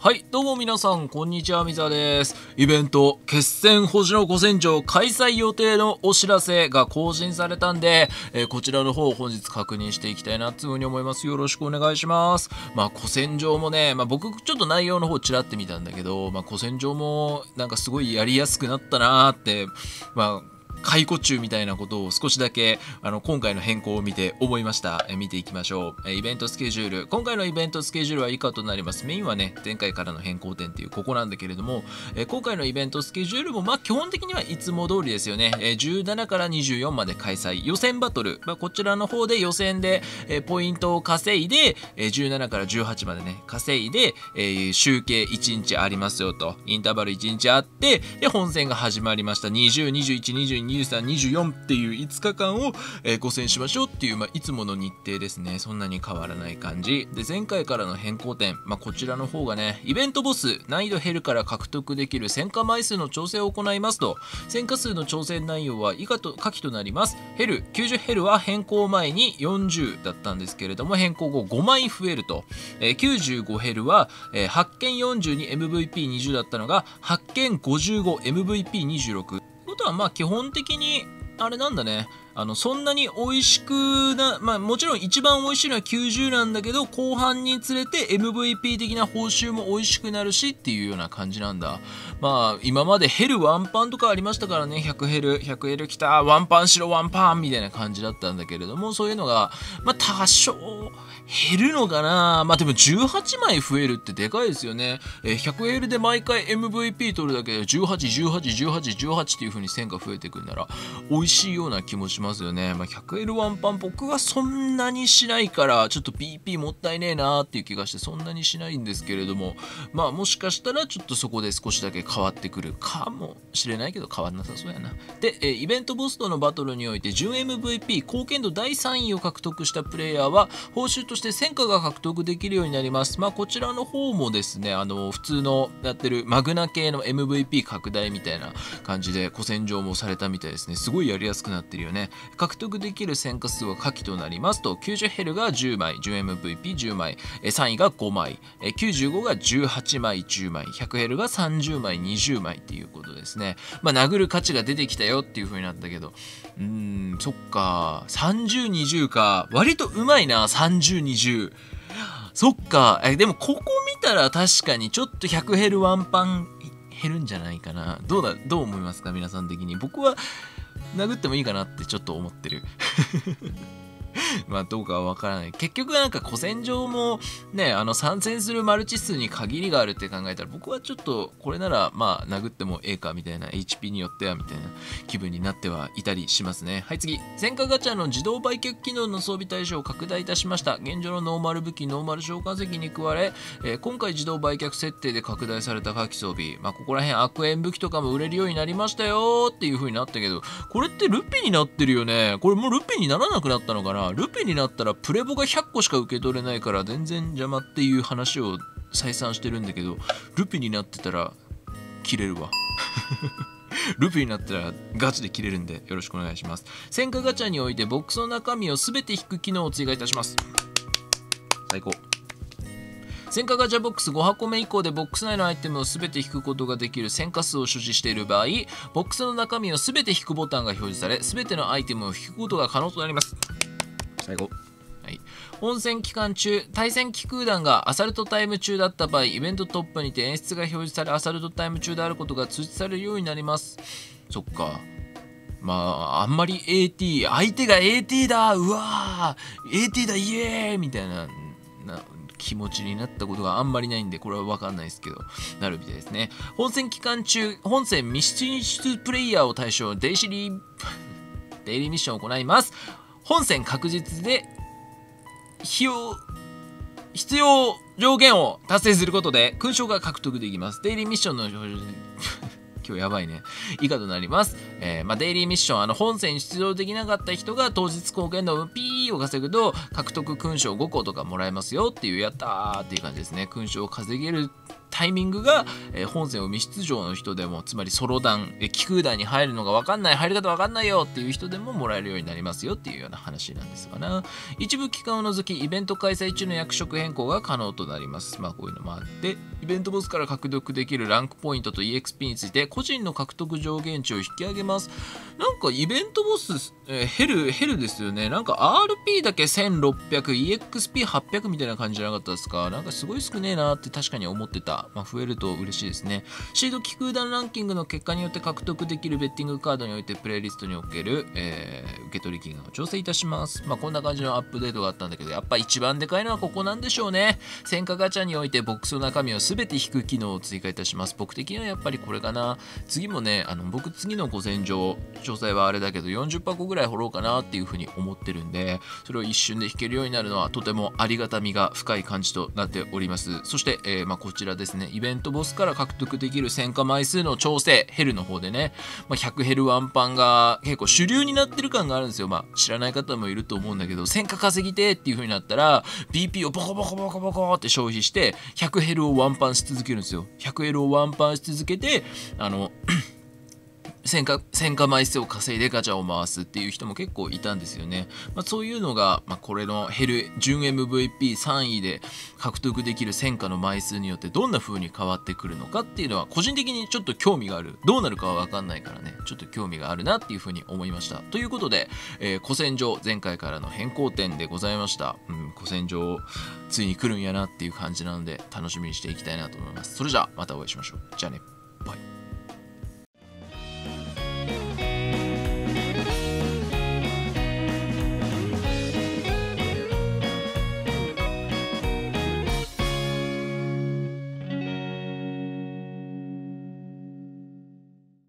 はい、どうも皆さん、こんにちは、みざです。イベント、決戦星の五戦場開催予定のお知らせが更新されたんで、えー、こちらの方を本日確認していきたいな、というふうに思います。よろしくお願いします。まあ、古戦場もね、まあ僕、ちょっと内容の方ちらってみたんだけど、まあ、古戦場もなんかすごいやりやすくなったなーって、まあ、解雇中みたいなことを少しだけあの今回の変更を見て思いました。え見ていきましょう。えイベントスケジュール。今回のイベントスケジュールは以下となります。メインはね、前回からの変更点っていうここなんだけれども、え今回のイベントスケジュールもまあ基本的にはいつも通りですよね。え17から24まで開催。予選バトル。まあ、こちらの方で予選で、えポイントを稼いで、え17から18までね、稼いで、え、集計1日ありますよと。インターバル1日あって、で、本戦が始まりました。202122、2324っていう5日間を、えー、ご戦しましょうっていう、まあ、いつもの日程ですね。そんなに変わらない感じ。で、前回からの変更点、まあ、こちらの方がね、イベントボス、難易度減るから獲得できる戦果枚数の調整を行いますと、戦果数の調整内容は以下と下記となります。ヘル、90ヘルは変更前に40だったんですけれども、変更後5枚増えると。えー、95ヘルは、えー、発見 42MVP20 だったのが、発見 55MVP26。はまあ基本的にあれなんだね。あのそんなに美味しくなまあもちろん一番美味しいのは90なんだけど後半につれて MVP 的な報酬も美味しくなるしっていうような感じなんだ。まあ今までヘルワンパンとかありましたからね。100ヘル100ヘル来たワンパンしろワンパンみたいな感じだったんだけれどもそういうのがまあ多少減るのかな？まあでも18枚増えるってでかいですよね。えー、100L で毎回 MVP 取るだけで18、18、18、18っていう風に線が増えてくんなら美味しいような気もしますよね。まあ、100L ワンパン僕はそんなにしないからちょっと PP もったいねえなーっていう気がしてそんなにしないんですけれどもまあもしかしたらちょっとそこで少しだけ変わってくるかもしれないけど変わんなさそうやな。で、えー、イベントボスとのバトルにおいて準 MVP 貢献度第3位を獲得したプレイヤーは報酬として戦果が獲得できるようになります。まあ、こちらの方もですね、あの、普通のやってるマグナ系の MVP 拡大みたいな感じで古戦場もされたみたいですね。すごいやりやすくなってるよね。獲得できる戦果数は下記となりますと、90ヘルが10枚、10MVP10 枚、3位が5枚、95が18枚、10枚、100ヘルが30枚、20枚っていうことですね。まあ、殴る価値が出てきたよっていう風になったけど、うーん、そっか、30、20か、割とうまいな、30、20。そっか。え、でもここ見たら確かにちょっと100ヘルワンパン減るんじゃないかな。どうだ、どう思いますか？皆さん的に。僕は殴ってもいいかなってちょっと思ってる。まあどうかはわからない。結局なんか古戦場もね、あの参戦するマルチ数に限りがあるって考えたら僕はちょっとこれならまあ殴ってもええかみたいな HP によってはみたいな気分になってはいたりしますね。はい次。戦火ガチャの自動売却機能の装備対象を拡大いたしました。現状のノーマル武器、ノーマル召喚石に加ええー、今回自動売却設定で拡大された火器装備。まあここら辺悪縁武器とかも売れるようになりましたよっていう風になったけど、これってルピになってるよね。これもうルピにならなくなったのかな？ルペになったらプレボが100個しか受け取れないから全然邪魔っていう話を再三してるんだけどルピになってたら切れるわ。ルピになったらガチで切れるんでよろしくお願いします。戦火ガチャにおいてボックスの中身を全て引く機能を追加いたします。最高。戦火ガチャボックス5箱目以降でボックス内のアイテムを全て引くことができる戦火数を所持している場合ボックスの中身を全て引くボタンが表示され全てのアイテムを引くことが可能となります。最後。はい、本戦期間中、対戦機空団がアサルトタイム中だった場合、イベントトップにて演出が表示され、アサルトタイム中であることが通知されるようになります。そっか。まあ、あんまり AT、相手が AT だうわー AT だイエーイみたいな気持ちになったことがあんまりないんで、これはわかんないですけど、なるみたいですね。本戦期間中、本戦ミスチ出プレイヤーを対象デイシリー、デイリーミッションを行います。本戦確実で費用必要条件を達成することで勲章が獲得できます。デイリーミッションの 今日やばいね。以下となります。えー、まあ、デイリーミッション、あの、本戦に出場できなかった人が当日貢献度ピーを稼ぐと、獲得勲章5個とかもらえますよっていう、やったーっていう感じですね。勲章を稼げるタイミングが、えー、本戦を未出場の人でもつまりソロ団、えー、気空団に入るのが分かんない入り方分かんないよっていう人でももらえるようになりますよっていうような話なんですがな。一部期間を除きイベント開催中の役職変更が可能となります。まあこういうのもあってイベントボスから獲得できるランクポイントと EXP について個人の獲得上限値を引き上げます。なんかイベントボス、えー、ヘルヘルですよね。なんか RP だけ 1600EXP800 みたいな感じじゃなかったですか？なんかすごい少ねえなって確かに思ってた、ま、増えると嬉しいですね。シード気空団ランキングの結果によって獲得できるベッティングカードにおいてプレイリストにおける、えー、受け取り金額を調整いたします。まあこんな感じのアップデートがあったんだけどやっぱ一番でかいのはここなんでしょうね。戦火ガチャにおいてボックスの中身を全て引く機能を追加いたします。僕的にはやっぱりこれかな。次もねあの僕次の午前上詳細はあれだけど40箱ぐらい掘ろうかなっていうふうに思ってるんでそれを一瞬で引けるようになるのはとてもありがたみが深い感じとなっております。そして、えー、まあ、こちらですね。イベントボスから獲得できる戦果枚数の調整ヘルの方でね、まあ、100ヘルワンパンが結構主流になってる感があるんですよ。まあ知らない方もいると思うんだけど戦果稼ぎてっていう風になったら BP をボコボコボコボコって消費して100ヘルをワンパンし続けるんですよ。100ヘルをワンパンし続けてあの戦果戦果枚数を稼いでガチャを回すっていう人も結構いたんですよね。まあ、そういうのが、まあ、これのヘル準 MVP3 位で獲得できる戦果の枚数によってどんな風に変わってくるのかっていうのは個人的にちょっと興味がある。どうなるかは分かんないからね、ちょっと興味があるなっていう風に思いました。ということで、えー、古戦場前回からの変更点でございました。うん、古戦場ついに来るんやなっていう感じなので楽しみにしていきたいなと思います。それじゃあまたお会いしましょう。じゃあね。バイ。